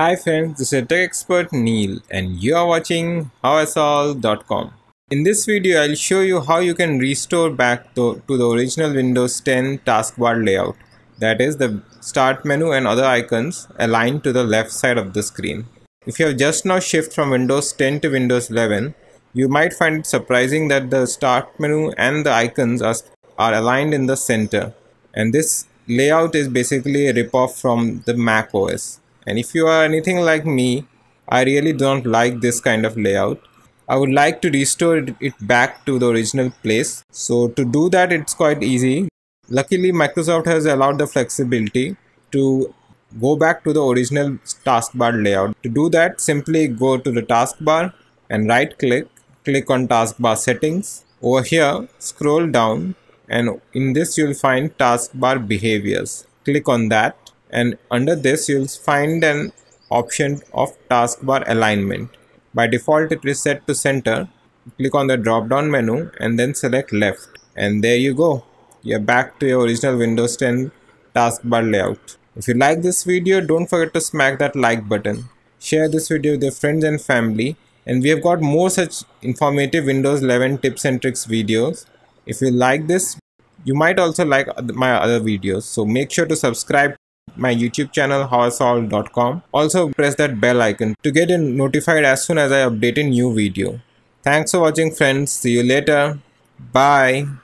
Hi friends, this is Tech Expert Neil and you are watching howisolve.com. In this video, I'll show you how you can restore back to, to the original Windows 10 taskbar layout. That is the start menu and other icons aligned to the left side of the screen. If you have just now shift from Windows 10 to Windows 11, you might find it surprising that the start menu and the icons are, are aligned in the center. And this layout is basically a ripoff from the Mac OS and if you are anything like me I really don't like this kind of layout. I would like to restore it back to the original place. So to do that it's quite easy. Luckily Microsoft has allowed the flexibility to go back to the original taskbar layout. To do that simply go to the taskbar and right click click on taskbar settings. Over here scroll down and in this you'll find taskbar behaviors. Click on that and under this you'll find an option of taskbar alignment. By default it is set to center. Click on the drop down menu and then select left and there you go. You're back to your original Windows 10 taskbar layout. If you like this video don't forget to smack that like button. Share this video with your friends and family and we have got more such informative Windows 11 tips and tricks videos. If you like this you might also like my other videos so make sure to subscribe my YouTube channel howisolve.com. Also press that bell icon to get notified as soon as I update a new video. Thanks for watching friends. See you later. Bye.